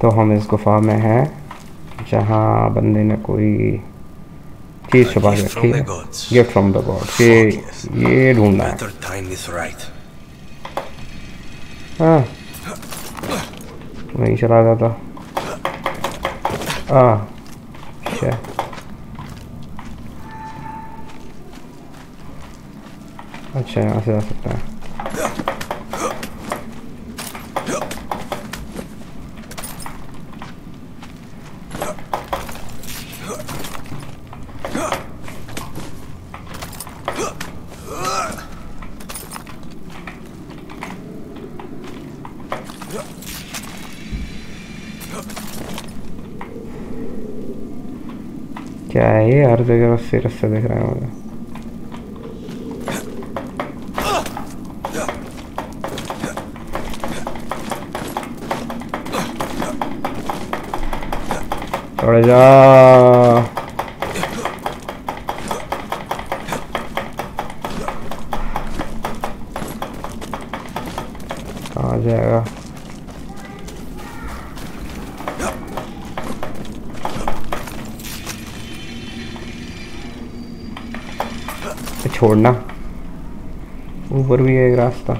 तो हम इस गुफा में हैं जहाँ बंदे ने कोई चीज़ छुपा के रखी है। गिफ्ट फ्रॉम द गॉड ये ये ढूंढना है. हाँ। नहीं चला जाता। आ shit. अच्छा यहाँ से जा सकता है। क्या है ये हर जगह बस सिर से दिख रहा है मुझे छोड़ना। ऊपर भी है एक रास्ता।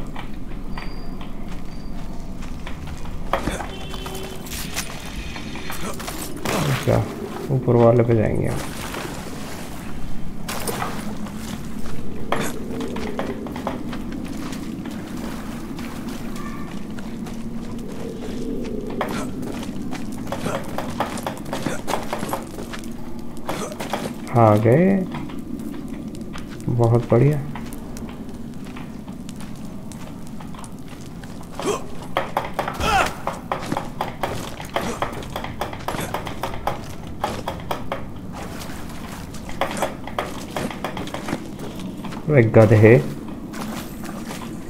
क्या ऊपर वाले पे जाएँगे हम। हाँ गए। बहुत बढ़िया। गधे।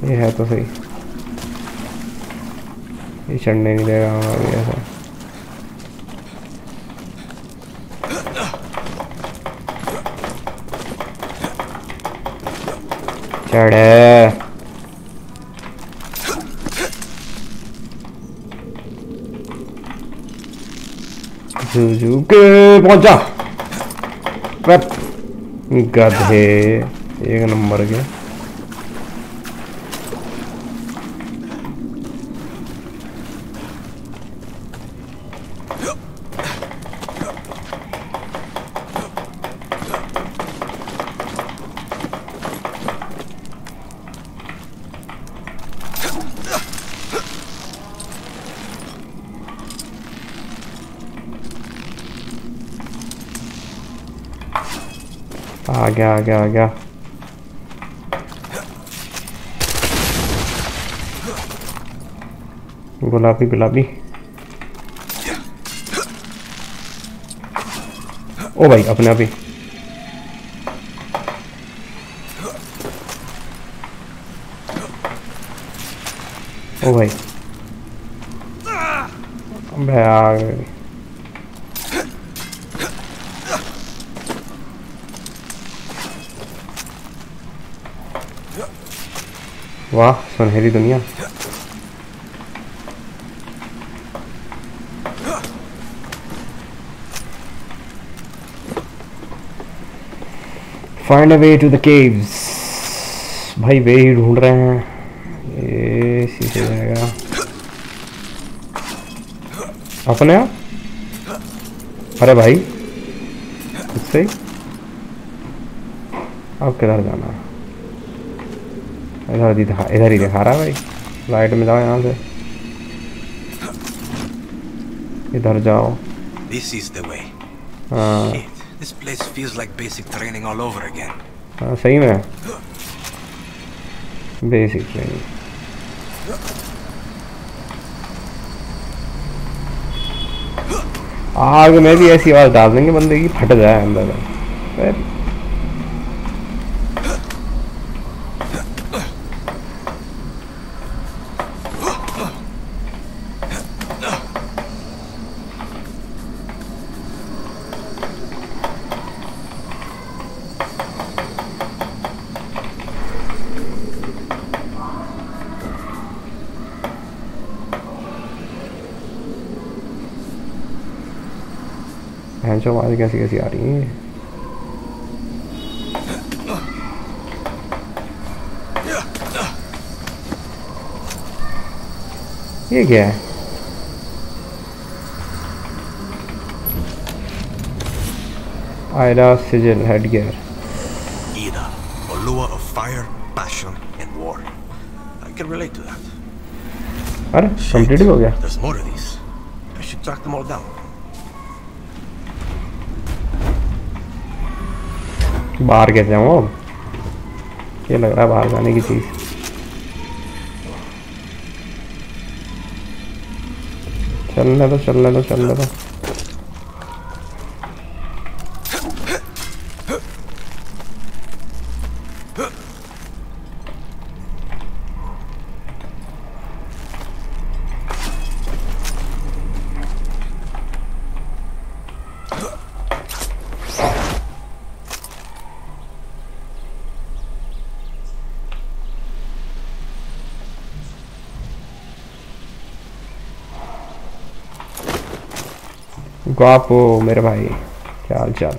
ये है तो सही। ये चढ़ने नहीं दे रहा हमारी ऐसा। जू के पहुँचा गधे एक नंबर के आ गया आ गया आ गया गुलाबी गुलाबी। ओ भाई, अपने आप ही। ओ भाई। अबे वाह, सुनहरी दुनिया। Find a way to the caves भाई, वे ही ढूंढ रहे हैं। ये सीधे जाएगा। अपने आप? अरे भाई इससे ही? अब किधर जाना है? इधर ही दिखा इधर ही दिखा रहा है भाई। लाइट में जाओ यहाँ से। इधर जाओ। This is the way. हाँ। Shit. This place feels like basic training all over again. हाँ सही में। बेसिक नहीं आग में भी ऐसी आवाज़ डाल देंगे बंदे की फट जाए अंदर। अरे, भैंसों आवाज़ कैसी कैसी आ रही है ये क्या है Ida sigil headgear. Ida, Olua of fire, passion, and war. I can relate to that. अरे कंप्लीट हो गया There's more of these. I should track them all down. बाहर कैसे जाऊँ अब। ये लग रहा है बाहर जाने की चीज़। चलने दो चलने दो चलने दो। गुआपो मेरे भाई क्या हाल चाल